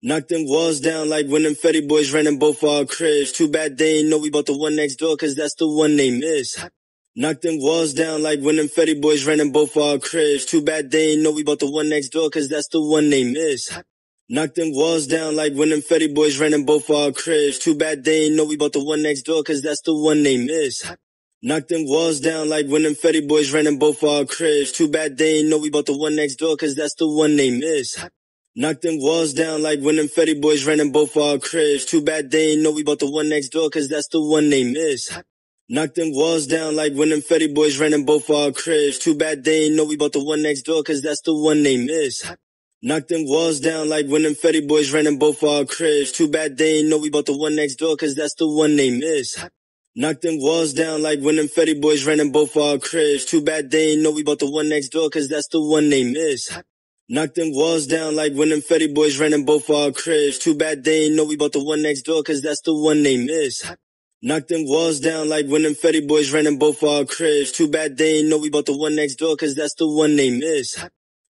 Knock them walls down like when them Fetty boys ran in both our cribs. Too bad they ain't know we bought the one next door cause that's the one they miss. Knock them walls down like when them Fetty boys ran in both our cribs. Too bad they ain't know we bought the one next door cause that's the one they miss. Knock them walls down like when them Fetty boys ran in both our cribs. Too bad they ain't know we bought the one next door cause that's the one they miss. Knock them walls down like when them Fetty boys ran in both our cribs. Too bad they ain't know we bought the one next door cause that's the one they miss. Knock them walls down like when them Fetty boys ran in both our cribs. Too bad they ain't know we bought the one next door cause that's the one they miss. Knock them walls down like when them Fetty boys ran in both our cribs. Too bad they ain't know we bought the one next door cause that's the one they miss. Knock them walls down like when them Fetty boys ran in both our cribs. Too bad they ain't know we bought the one next door cause that's the one they miss. Knock them walls down like when them Fetty boys ran in both our cribs. Too bad they ain't know we bought the one next door cause that's the one they miss. Knock them walls down like when them Fetty boys ran in both our cribs. Too bad they ain't know we bought the one next door cause that's the one they miss. Knock them walls down like when them Fetty boys ran in both our cribs. Too bad they ain't know we bought the one next door cause that's the one they miss.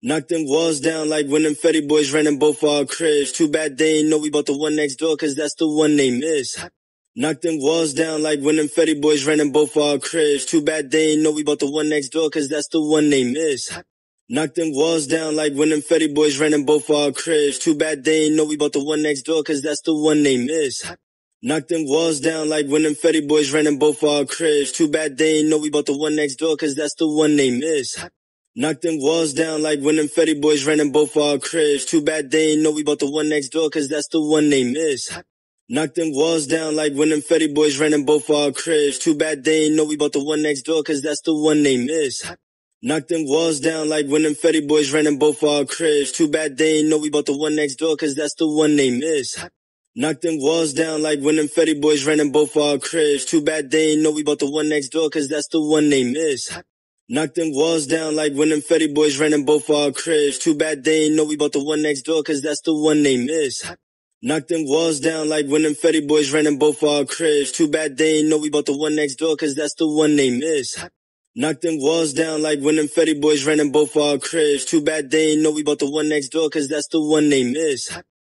Knock them walls down like when them Fetty boys ran in both our cribs. Too bad they ain't know we bought the one next door cause that's the one they miss. Knock them walls down like when them Fetty boys ran in both our cribs. Too bad they ain't know we bought the one next door cause that's the one they miss. Knock them walls down like when them Fetty boys ran in both our cribs. Too bad they ain't know we bought the one next door cause that's the one they miss. Knock them walls down like when them Fetty boys ran in both our cribs. Too bad they ain't know we bought the one next door cause that's the one they miss. Knock them walls down like when them Fetty boys ran in both our cribs. Too bad they ain't know we bought the one next door cause that's the one they miss. Knock them walls down like when them Fetty boys ran in both our cribs. Too bad they ain't know we bought the one next door cause that's the one they miss. Knock them walls down like when them Fetty boys ran in both our cribs. Too bad they ain't know we bought the one next door cause that's the one they miss. Knock them walls down like when them Fetty boys ran in both our cribs. Too bad they ain't know we bought the one next door cause that's the one they miss. Knock them walls down like when them Fetty boys ran in both our cribs. Too bad they ain't know we bought the one next door cause that's the one they miss. Knock them walls down like when them Fetty boys ran in both our cribs. Too bad they ain't know we bought the one next door cause that's the one they miss. Knock them walls down like when them Fetty boys ran in both our cribs. Too bad they ain't know we bought the one next door cause that's the one they miss.